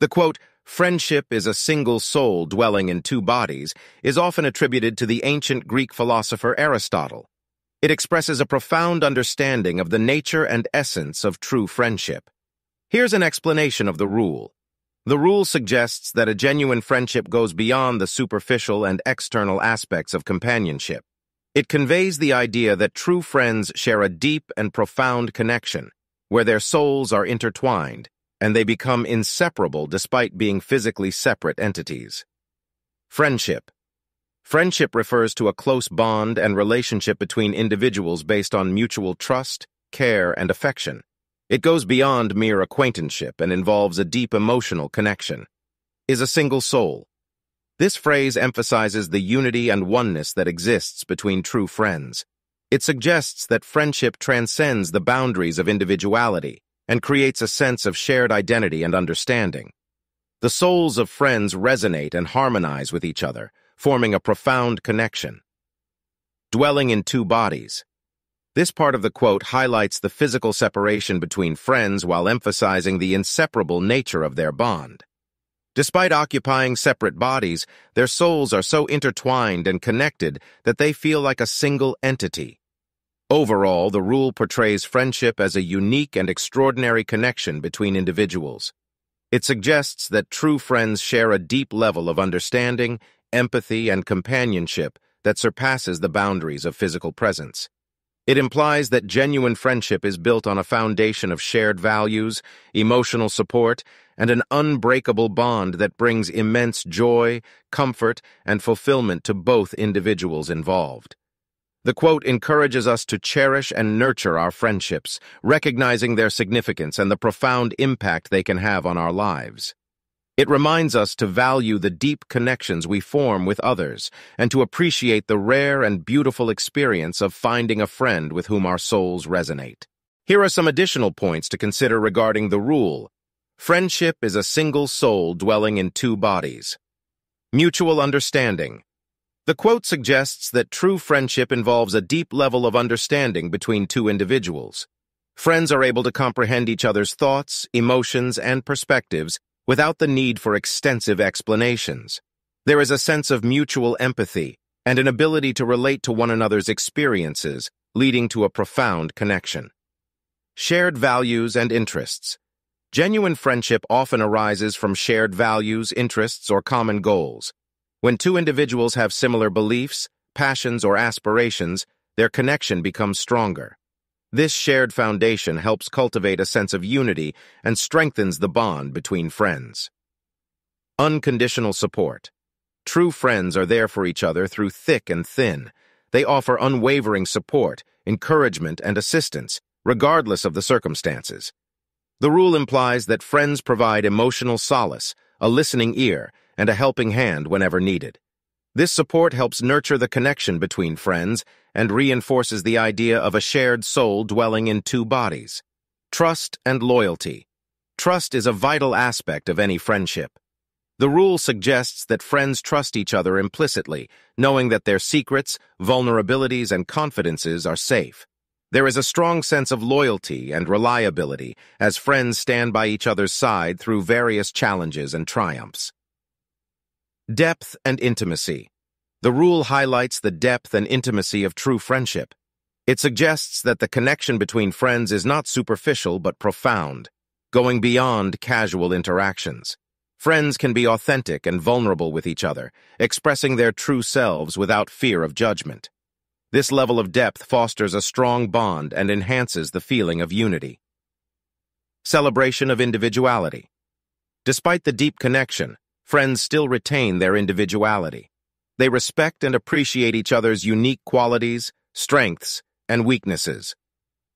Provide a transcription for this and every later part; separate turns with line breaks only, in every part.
The quote, friendship is a single soul dwelling in two bodies, is often attributed to the ancient Greek philosopher Aristotle. It expresses a profound understanding of the nature and essence of true friendship. Here's an explanation of the rule. The rule suggests that a genuine friendship goes beyond the superficial and external aspects of companionship. It conveys the idea that true friends share a deep and profound connection, where their souls are intertwined, and they become inseparable despite being physically separate entities. Friendship. Friendship refers to a close bond and relationship between individuals based on mutual trust, care, and affection. It goes beyond mere acquaintanceship and involves a deep emotional connection. Is a single soul. This phrase emphasizes the unity and oneness that exists between true friends. It suggests that friendship transcends the boundaries of individuality and creates a sense of shared identity and understanding. The souls of friends resonate and harmonize with each other, forming a profound connection. Dwelling in two bodies. This part of the quote highlights the physical separation between friends while emphasizing the inseparable nature of their bond. Despite occupying separate bodies, their souls are so intertwined and connected that they feel like a single entity. Overall, the rule portrays friendship as a unique and extraordinary connection between individuals. It suggests that true friends share a deep level of understanding, empathy, and companionship that surpasses the boundaries of physical presence. It implies that genuine friendship is built on a foundation of shared values, emotional support, and an unbreakable bond that brings immense joy, comfort, and fulfillment to both individuals involved. The quote encourages us to cherish and nurture our friendships, recognizing their significance and the profound impact they can have on our lives. It reminds us to value the deep connections we form with others and to appreciate the rare and beautiful experience of finding a friend with whom our souls resonate. Here are some additional points to consider regarding the rule. Friendship is a single soul dwelling in two bodies. Mutual understanding. The quote suggests that true friendship involves a deep level of understanding between two individuals. Friends are able to comprehend each other's thoughts, emotions, and perspectives without the need for extensive explanations. There is a sense of mutual empathy and an ability to relate to one another's experiences, leading to a profound connection. Shared values and interests. Genuine friendship often arises from shared values, interests, or common goals. When two individuals have similar beliefs, passions, or aspirations, their connection becomes stronger. This shared foundation helps cultivate a sense of unity and strengthens the bond between friends. Unconditional support. True friends are there for each other through thick and thin. They offer unwavering support, encouragement, and assistance, regardless of the circumstances. The rule implies that friends provide emotional solace, a listening ear, and a helping hand whenever needed. This support helps nurture the connection between friends and reinforces the idea of a shared soul dwelling in two bodies. Trust and loyalty. Trust is a vital aspect of any friendship. The rule suggests that friends trust each other implicitly, knowing that their secrets, vulnerabilities, and confidences are safe. There is a strong sense of loyalty and reliability as friends stand by each other's side through various challenges and triumphs. Depth and intimacy. The rule highlights the depth and intimacy of true friendship. It suggests that the connection between friends is not superficial but profound, going beyond casual interactions. Friends can be authentic and vulnerable with each other, expressing their true selves without fear of judgment. This level of depth fosters a strong bond and enhances the feeling of unity. Celebration of individuality. Despite the deep connection, friends still retain their individuality. They respect and appreciate each other's unique qualities, strengths, and weaknesses.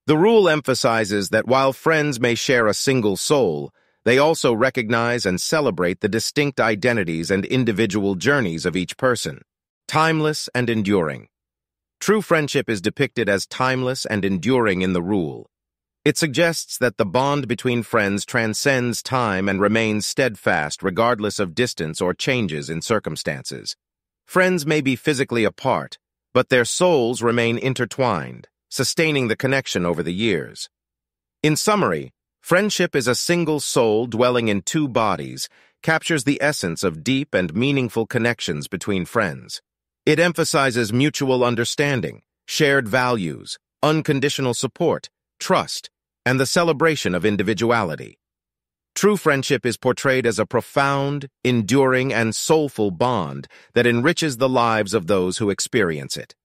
The rule emphasizes that while friends may share a single soul, they also recognize and celebrate the distinct identities and individual journeys of each person, timeless and enduring. True friendship is depicted as timeless and enduring in the rule, it suggests that the bond between friends transcends time and remains steadfast regardless of distance or changes in circumstances. Friends may be physically apart, but their souls remain intertwined, sustaining the connection over the years. In summary, Friendship is a single soul dwelling in two bodies, captures the essence of deep and meaningful connections between friends. It emphasizes mutual understanding, shared values, unconditional support, trust, and the celebration of individuality. True friendship is portrayed as a profound, enduring, and soulful bond that enriches the lives of those who experience it.